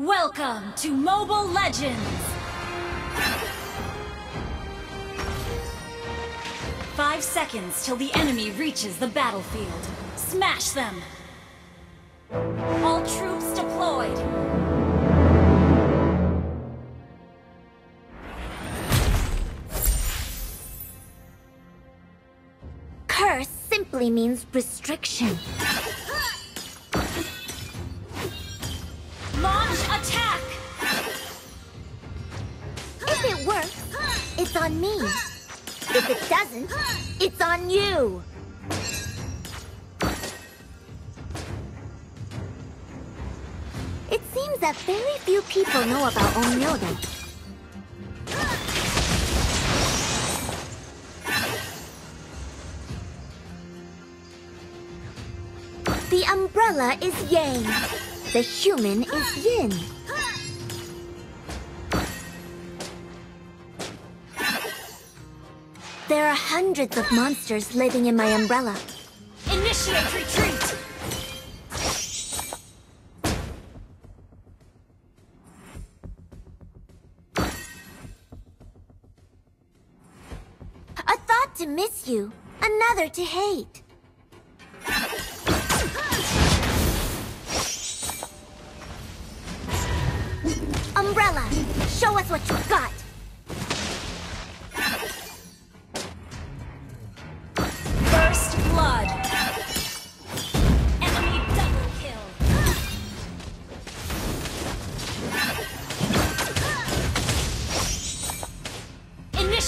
Welcome to Mobile Legends! Five seconds till the enemy reaches the battlefield. Smash them! All troops deployed! Curse simply means restriction. It's on me. If it doesn't, it's on you. It seems that very few people know about Onmyodo. The umbrella is Yang. The human is Yin. There are hundreds of monsters living in my umbrella. Initiate retreat! A thought to miss you, another to hate. Umbrella, show us what you've got.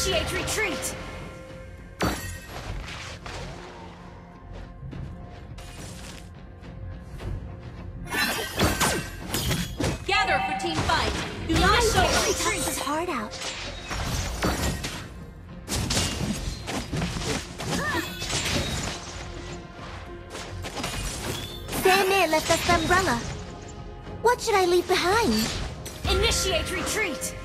Initiate retreat! Gather for team fight! Do not show retreat! his heart out. Seimei left us the umbrella. What should I leave behind? Initiate retreat!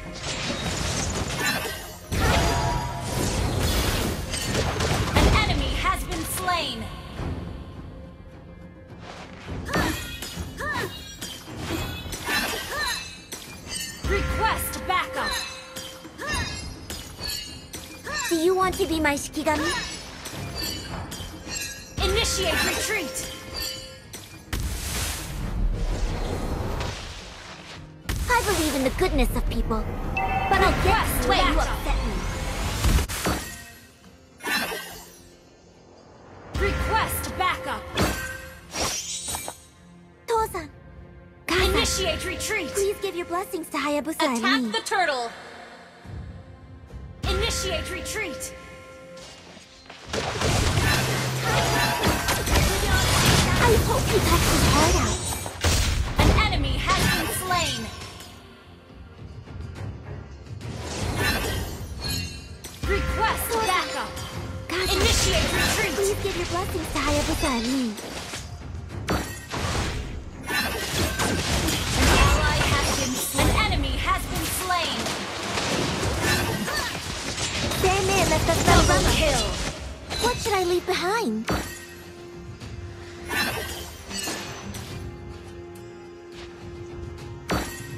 Do you want to be my Shikigami? Initiate retreat! I believe in the goodness of people. But I get Request the way you upset me. Request backup! Tosan! Initiate retreat! please give your blessings to Hayabusa Attack the turtle! Retreat!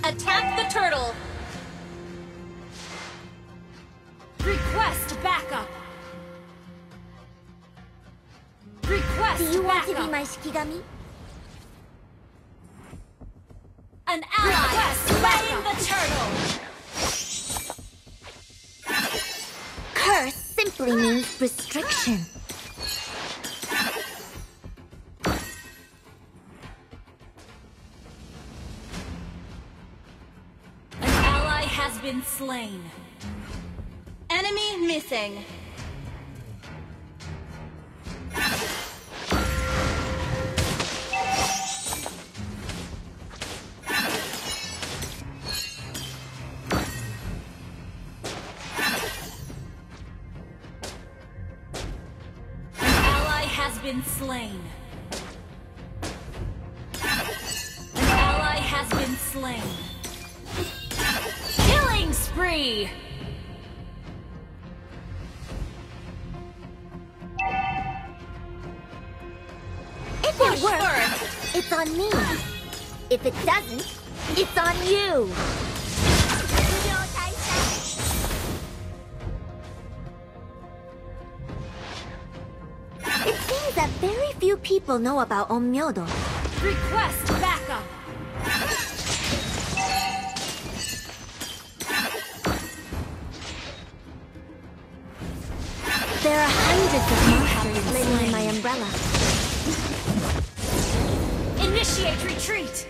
Attack the turtle! Request backup! Request Do you want to be my Shikigami? An ally has slain the turtle! Curse simply means restriction. Slain. Enemy missing. Been slain. It works, first! it's on me. If it doesn't, It's on you! It seems that very few people know about Onmyodo. Request backup. There are hundreds of monsters living in my umbrella. Initiate retreat.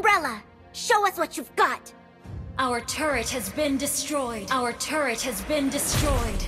Umbrella, show us what you've got! Our turret has been destroyed. Our turret has been destroyed.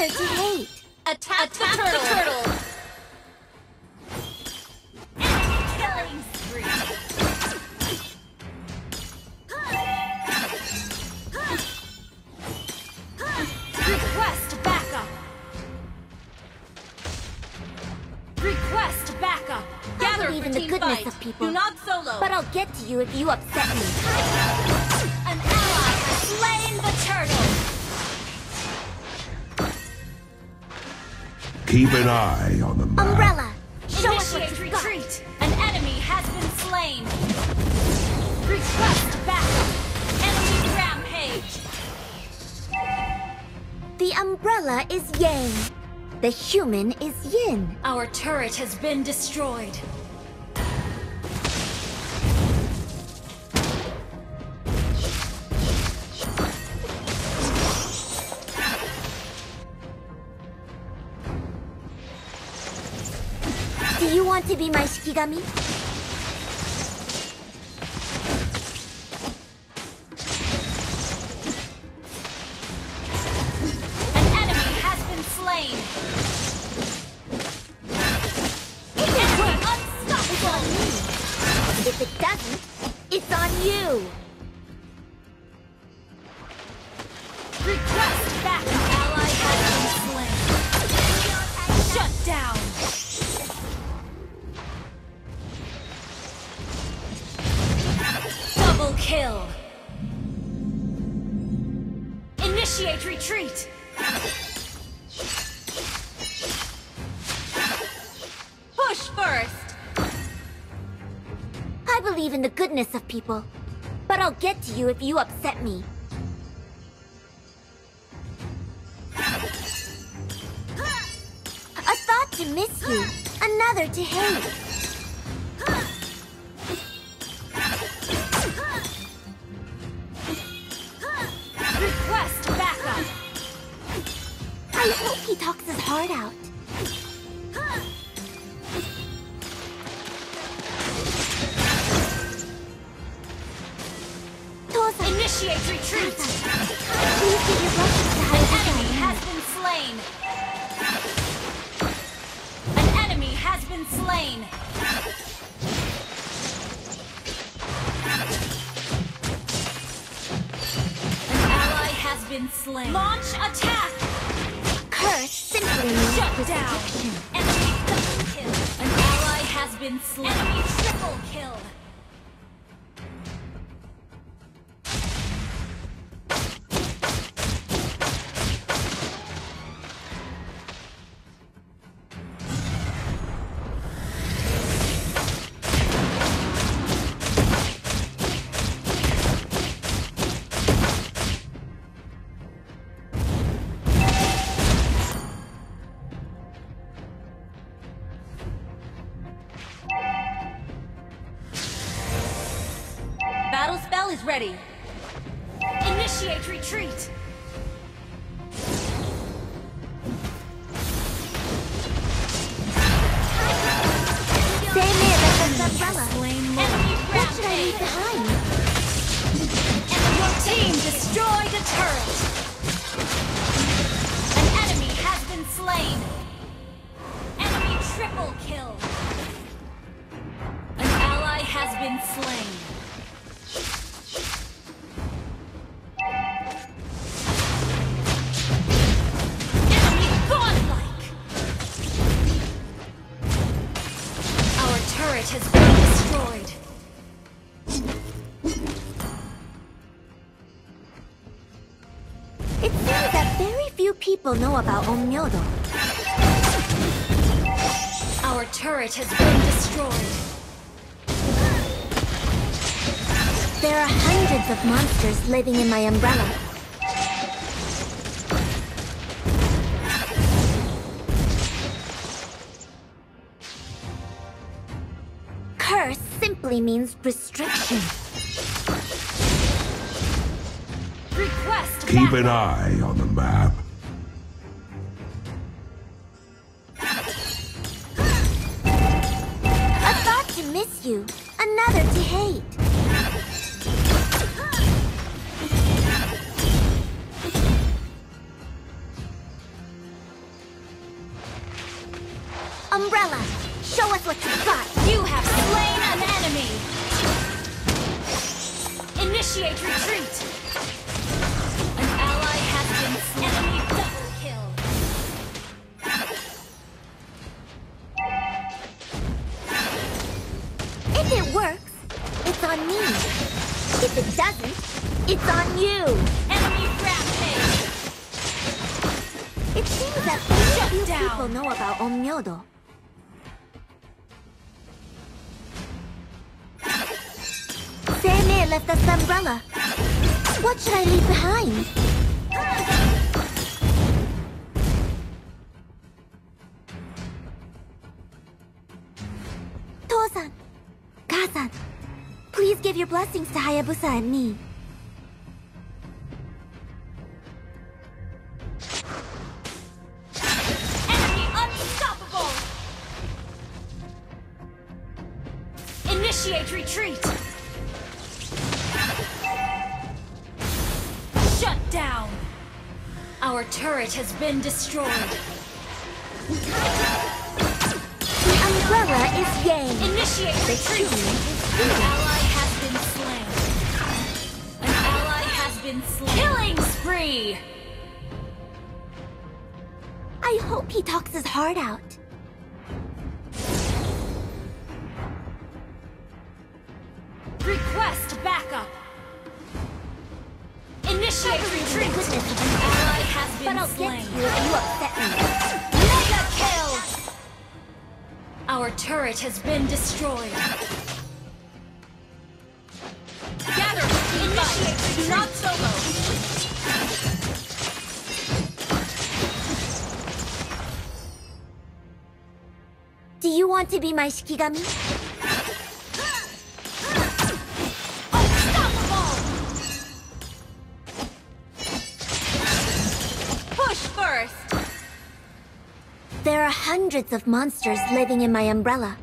Another to hate. Attack, the turtle. Killing spree. Request backup. Request backup. I believe in the goodness of people. Do not solo. But I'll get to you if you upset me. An ally has slain the turtle. Keep an eye on the map. Umbrella, show us what Initiate you've got. retreat. An enemy has been slain. Request backup. Enemy rampage. The umbrella is yang. The human is yin. Our turret has been destroyed. Do you want to be my Shikigami? Goodness of people. But I'll get to you if you upset me. A thought to miss you, another to hate. Request backup. I hope he talks his heart out. Been slain. Enemy triple kill. Turret. People know about Onmyodo. Our turret has been destroyed. There are hundreds of monsters living in my umbrella. Curse simply means restriction. Request Keep an eye on the map. Miss you, another to hate. It's on you. Enemy rampage. It seems that Shut few down. people know about Onmyodo. Seimei left us the umbrella. What should I leave behind? Tosan, Kazan, please give your blessings to Hayabusa and me. Initiate retreat. Shut down. Our turret has been destroyed. The umbrella is game. Initiate retreat. An ally has been slain. An ally has been slain. Killing spree. I hope he talks his heart out. But I'll slain. get you if you upset me. Mega kill. Our turret has been destroyed. Gather. Initiate. Do not solo. Do you want to be my Shikigami? Hundreds of monsters living in my umbrella.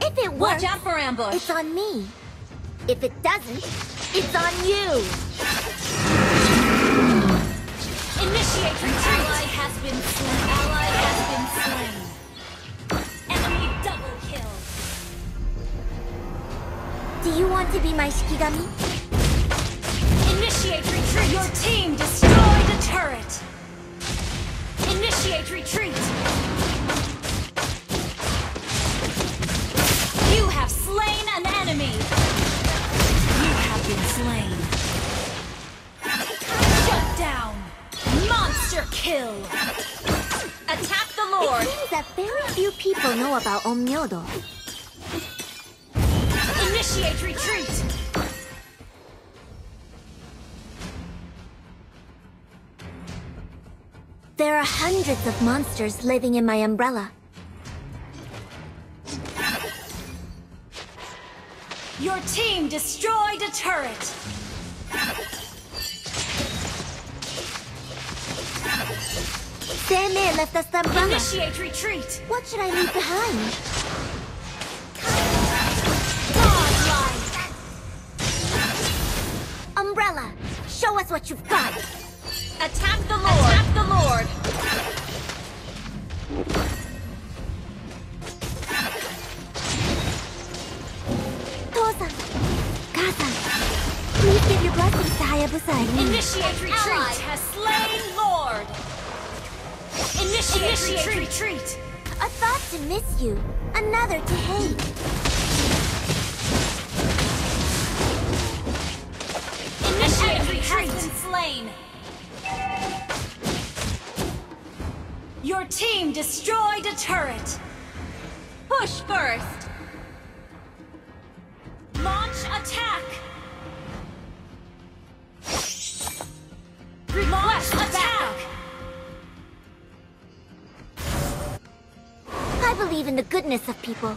If it works, Watch out for ambush. it's on me. If it doesn't, it's on you. Initiate retreat. Ally has been slain. Ally has been Do you want to be my Shikigami? Initiate retreat. Your team destroyed a turret. Initiate retreat. You have slain an enemy. You have been slain. Shut down. Monster kill. Attack the It Lord. seems that very few people know about Onmyodo. Initiate retreat. There are hundreds of monsters living in my umbrella. Your team destroyed a turret. Seimei left us the umbrella. Initiate retreat. What should I leave behind? Umbrella, show us what you've got. Attack the Lord. Attack the Lord. Toza, Gaza, please give your blessings to Hayabusa. Initiate retreat. has slain Lord. Initiate, Initiate retreat. A thought to miss you, another to hate. Slain. Your team destroyed a turret. Push first. Launch attack. Launch attack. I believe in the goodness of people,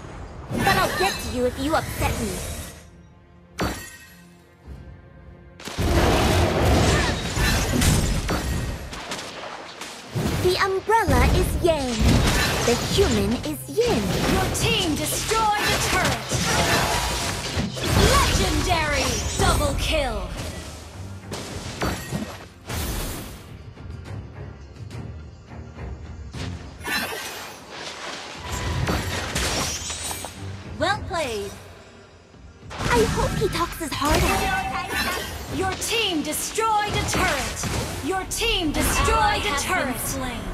but I'll get to you if you upset me. The human is Yin. Your team destroyed a turret. Legendary double kill. Well played. I hope he talks as hard as... Your team destroyed a turret. Your team destroyed a turret.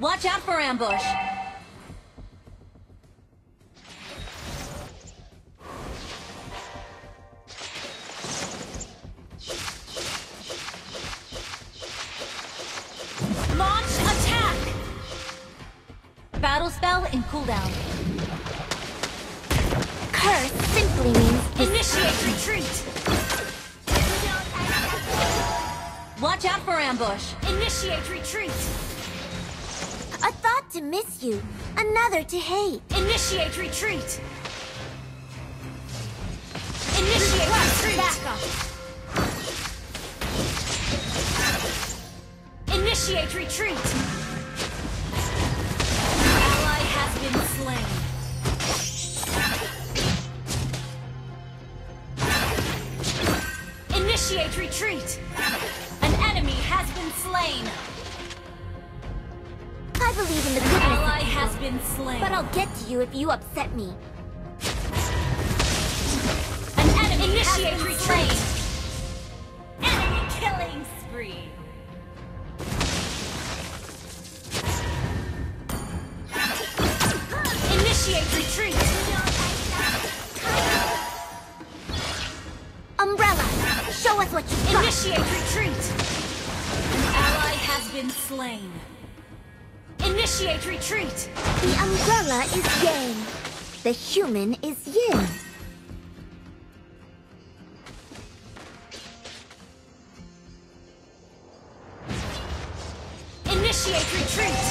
Watch out for ambush. Initiate retreat! Initiate retreat! Backup! Initiate retreat! Ally has been slain. Initiate retreat! An enemy has been slain! I believe in the goodness has been slain. but I'll get to you if you upset me. An enemy Initiate has been retreat! Slain. Enemy killing spree! Initiate retreat! Umbrella, show us what you've got. Initiate retreat! An ally has been slain. Initiate retreat! The umbrella is Yang. The human is Yin. Initiate retreat!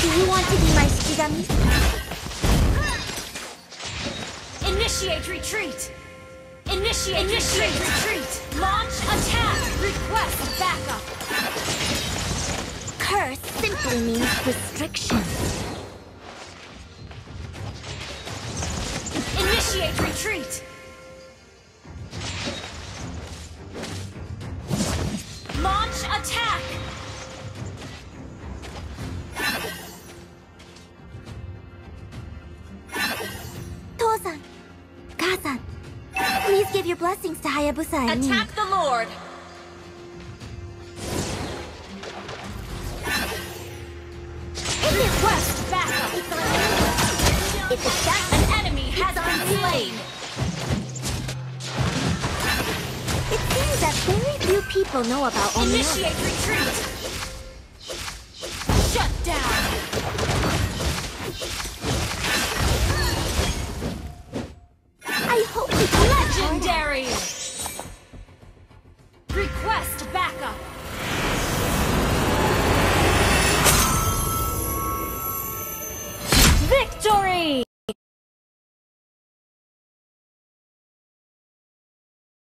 Do you want to be my Shikigami? Initiate retreat! Initiate, Initiate retreat! Launch attack! Request backup! Curse simply means restriction. Initiate retreat! Launch attack! Tozan, Kazan, please give your blessings to Hayabusa and me. Attack the Request backup! If it An enemy has been slain. It seems that very few people know about Onmyodo. Initiate retreat.